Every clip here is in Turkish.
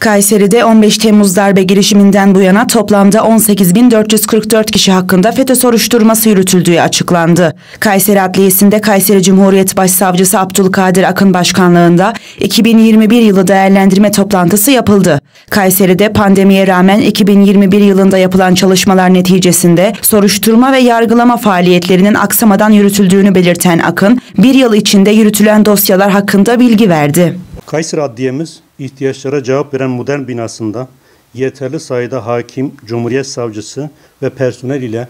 Kayseri'de 15 Temmuz darbe girişiminden bu yana toplamda 18.444 kişi hakkında FETÖ soruşturması yürütüldüğü açıklandı. Kayseri Adliyesi'nde Kayseri Cumhuriyet Başsavcısı Abdülkadir Akın Başkanlığında 2021 yılı değerlendirme toplantısı yapıldı. Kayseri'de pandemiye rağmen 2021 yılında yapılan çalışmalar neticesinde soruşturma ve yargılama faaliyetlerinin aksamadan yürütüldüğünü belirten Akın, bir yıl içinde yürütülen dosyalar hakkında bilgi verdi. Kayseri Adliyemiz ihtiyaçlara cevap veren modern binasında yeterli sayıda hakim, cumhuriyet savcısı ve personel ile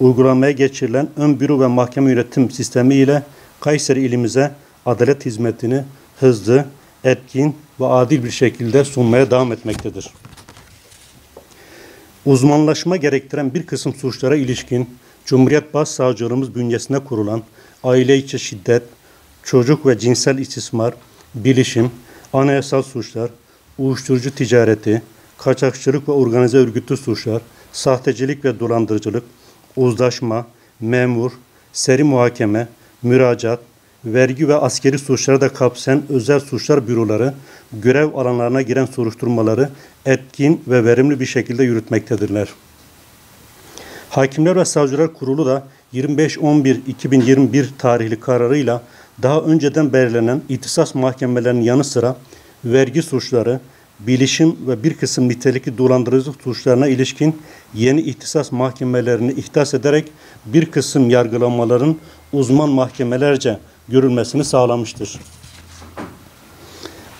uygulamaya geçirilen ön büro ve mahkeme yönetim sistemi ile Kayseri ilimize adalet hizmetini hızlı, etkin ve adil bir şekilde sunmaya devam etmektedir. Uzmanlaşma gerektiren bir kısım suçlara ilişkin Cumhuriyet Başsavcılığımız bünyesinde kurulan aile içi şiddet, çocuk ve cinsel istismar, bilişim, anayasal suçlar, uyuşturucu ticareti, kaçakçılık ve organize örgütlü suçlar, sahtecilik ve dolandırıcılık, uzlaşma, memur, seri muhakeme, müracaat, vergi ve askeri suçları da kapsayan özel suçlar büroları görev alanlarına giren soruşturmaları etkin ve verimli bir şekilde yürütmektedirler. Hakimler ve Savcılar Kurulu da 25.11.2021 tarihli kararıyla daha önceden belirlenen ihtisas mahkemelerinin yanı sıra vergi suçları, bilişim ve bir kısım nitelikli dolandırıcılık suçlarına ilişkin yeni ihtisas mahkemelerini ihdas ederek bir kısım yargılamaların uzman mahkemelerce görülmesini sağlamıştır.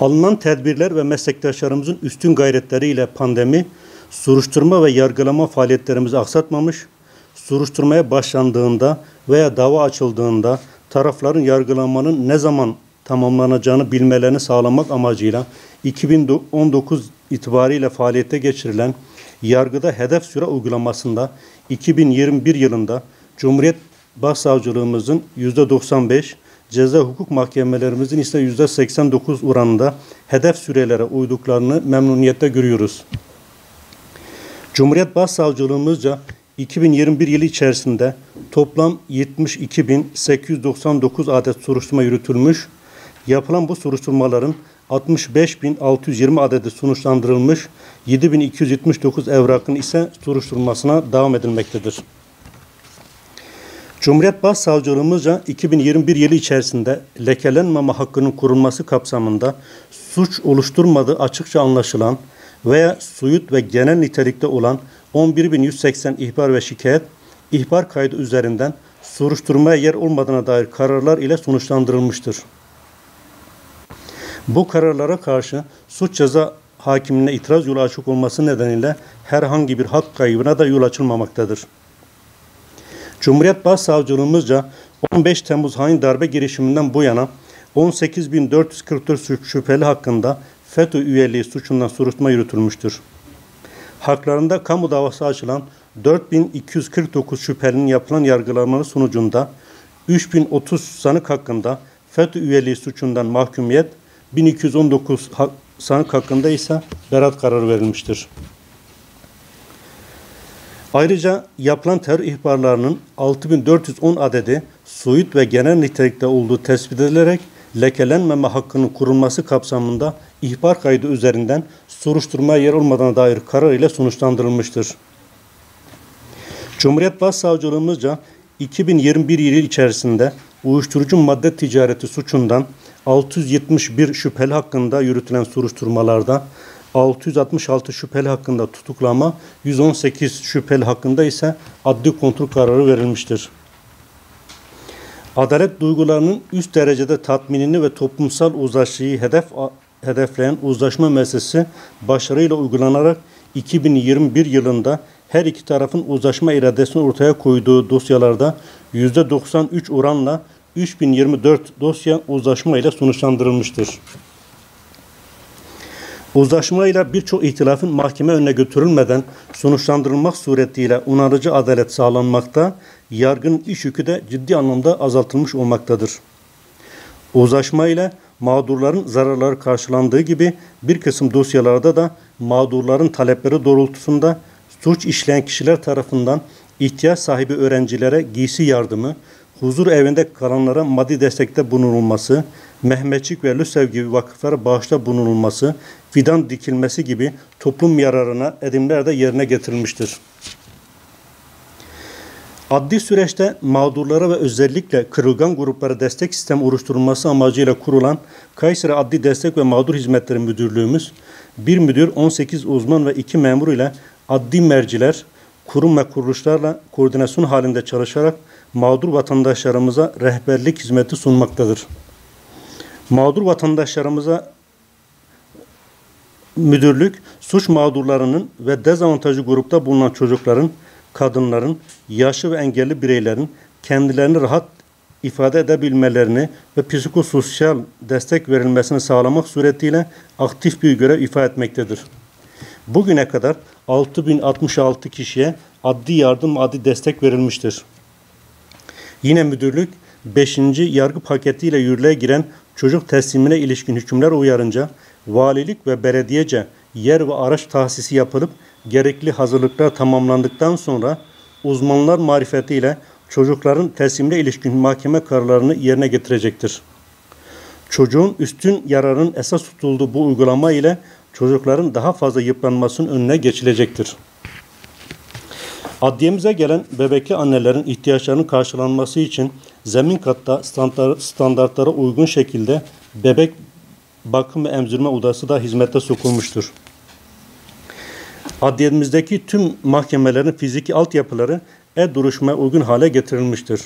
Alınan tedbirler ve meslektaşlarımızın üstün gayretleriyle pandemi, soruşturma ve yargılama faaliyetlerimizi aksatmamış, soruşturmaya başlandığında veya dava açıldığında tarafların yargılamanın ne zaman tamamlanacağını bilmelerini sağlamak amacıyla 2019 itibariyle faaliyete geçirilen yargıda hedef süre uygulamasında 2021 yılında Cumhuriyet Başsavcılığımızın %95, ceza hukuk mahkemelerimizin ise %89 oranında hedef sürelere uyduklarını memnuniyetle görüyoruz. Cumhuriyet Başsavcılığımızca 2021 yılı içerisinde toplam 72.899 adet soruşturma yürütülmüş. Yapılan bu soruşturmaların 65.620 adedi sonuçlandırılmış, 7.279 evrakın ise soruşturmasına devam edilmektedir. Cumhuriyet Başsavcılığımızca 2021 yılı içerisinde lekelenmeme hakkının korunması kapsamında suç oluşturmadığı açıkça anlaşılan veya suyut ve genel nitelikte olan 11.180 ihbar ve şikayet, ihbar kaydı üzerinden soruşturmaya yer olmadığına dair kararlar ile sonuçlandırılmıştır. Bu kararlara karşı suç ceza hakimine itiraz yolu açık olması nedeniyle herhangi bir hak kaybına da yol açılmamaktadır. Cumhuriyet Başsavcılığımızca 15 Temmuz hain darbe girişiminden bu yana 18.444 şüpheli hakkında FETÖ üyeliği suçundan soruşturma yürütülmüştür. Haklarında kamu davası açılan 4249 şüphelinin yapılan yargılamaları sonucunda 3030 sanık hakkında FETÖ üyeliği suçundan mahkumiyet, 1219 sanık hakkında ise berat kararı verilmiştir. Ayrıca yapılan terör ihbarlarının 6410 adedi soyut ve genel nitelikte olduğu tespit edilerek lekelenmeme hakkının kurulması kapsamında ihbar kaydı üzerinden soruşturmaya yer olmadığına dair karar ile sonuçlandırılmıştır. Cumhuriyet Başsavcılığımızca 2021 yılı içerisinde uyuşturucu madde ticareti suçundan 671 şüpheli hakkında yürütülen soruşturmalarda 666 şüpheli hakkında tutuklama, 118 şüpheli hakkında ise adli kontrol kararı verilmiştir. Adalet duygularının üst derecede tatminini ve toplumsal uzlaşıyı hedef hedefleyen uzlaşma meselesi başarıyla uygulanarak 2021 yılında her iki tarafın uzlaşma iradesini ortaya koyduğu dosyalarda %93 oranla 3024 dosya uzlaşma ile sonuçlandırılmıştır. Uzlaşmayla birçok ihtilafın mahkeme önüne götürülmeden sonuçlandırılmak suretiyle onarıcı adalet sağlanmakta, yargın iş yükü de ciddi anlamda azaltılmış olmaktadır. Uzlaşma ile mağdurların zararları karşılandığı gibi bir kısım dosyalarda da mağdurların talepleri doğrultusunda suç işleyen kişiler tarafından ihtiyaç sahibi öğrencilere giysi yardımı, huzur evinde kalanlara maddi destekte bulunulması, Mehmetçik ve Lüsev gibi vakıflara bağışta bulunulması, fidan dikilmesi gibi toplum yararına edimler de yerine getirilmiştir. Adli süreçte mağdurlara ve özellikle kırılgan gruplara destek sistemi oluşturulması amacıyla kurulan Kayseri Adli Destek ve Mağdur Hizmetleri Müdürlüğümüz, bir müdür, 18 uzman ve 2 memur ile adli merciler, kurum ve kuruluşlarla koordinasyon halinde çalışarak mağdur vatandaşlarımıza rehberlik hizmeti sunmaktadır. Mağdur vatandaşlarımıza müdürlük suç mağdurlarının ve dezavantajlı grupta bulunan çocukların, kadınların, yaşlı ve engelli bireylerin kendilerini rahat ifade edebilmelerini ve psikososyal destek verilmesini sağlamak suretiyle aktif bir görev ifade etmektedir. Bugüne kadar 6066 kişiye adli yardım, adli destek verilmiştir. Yine müdürlük 5. yargı paketiyle yürürlüğe giren çocuk teslimine ilişkin hükümler uyarınca valilik ve belediyece yer ve araç tahsisi yapılıp gerekli hazırlıklar tamamlandıktan sonra uzmanlar marifetiyle çocukların teslimine ilişkin mahkeme kararlarını yerine getirecektir. Çocuğun üstün yararın esas tutulduğu bu uygulama ile çocukların daha fazla yıpranmasının önüne geçilecektir. Adliyemize gelen bebekli annelerin ihtiyaçlarının karşılanması için zemin katta standartlara uygun şekilde bebek bakım ve emzirme odası da hizmete sokulmuştur. Adliyemizdeki tüm mahkemelerin fiziki altyapıları e-duruşmaya uygun hale getirilmiştir.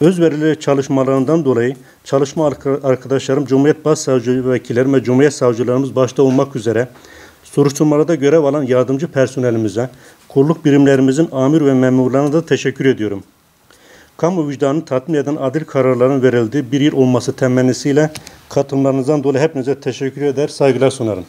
Özverili çalışmalarından dolayı çalışma arkadaşlarım, Cumhuriyet Başsavcılığı vekillerim ve Cumhuriyet Savcılarımız başta olmak üzere soruşturmalarda görev alan yardımcı personelimize, kulluk birimlerimizin amir ve memurlarına da teşekkür ediyorum. Kamu vicdanını tatmin eden adil kararların verildiği bir yıl olması temennisiyle katılımlarınızdan dolayı hepinize teşekkür eder, saygılar sunarım.